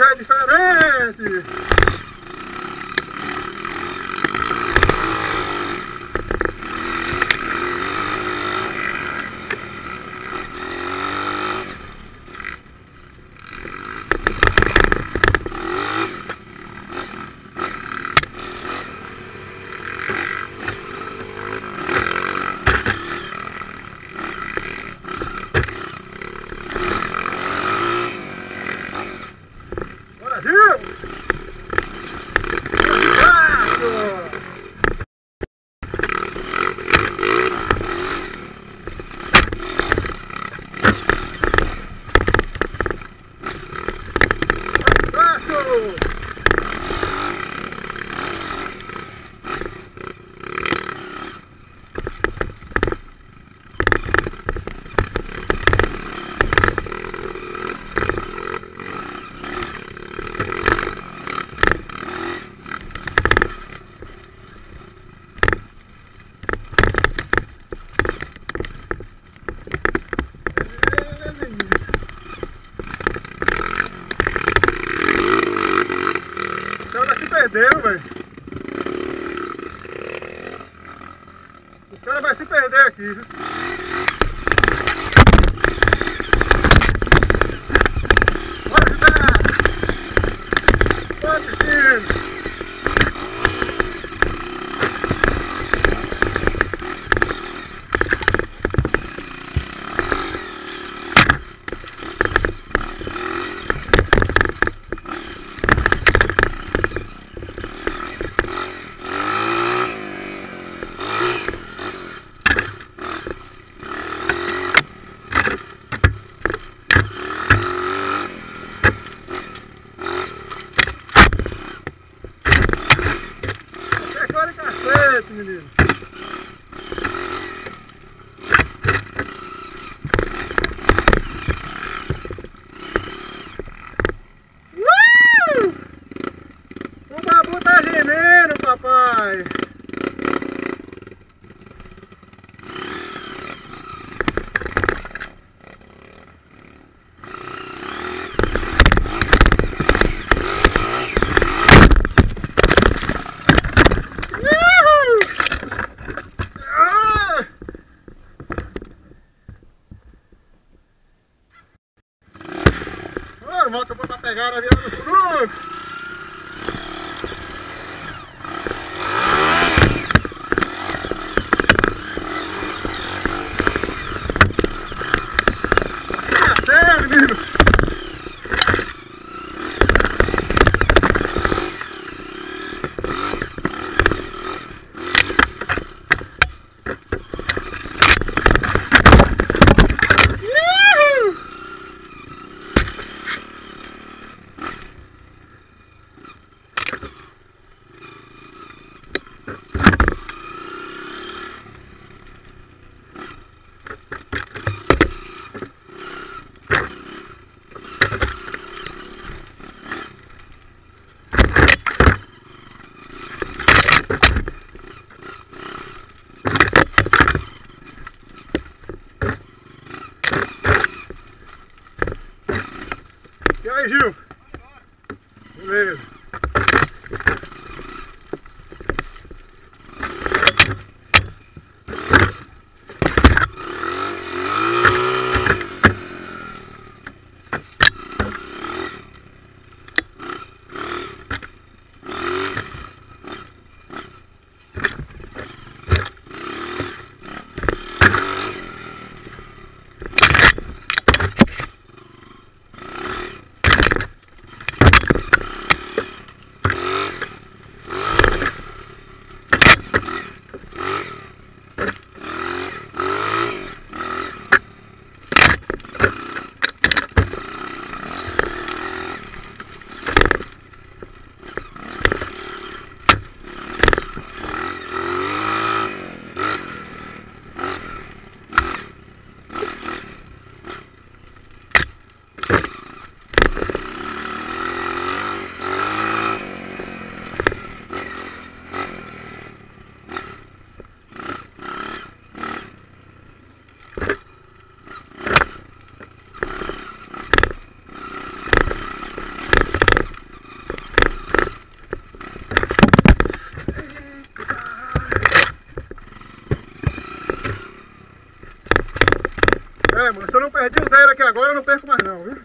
já é diferente. Perdeu, velho. Os caras vão se perder aqui, viu? E cacete, menino. Uh! O babu tá gemendo, papai. Irmão, que eu vou pra pegar a virada do. É, mano, se eu não perdi um dedo aqui agora, eu não perco mais não, viu?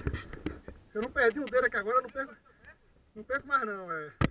Se eu não perdi um dedo aqui agora, eu não perco, não perco mais não, é.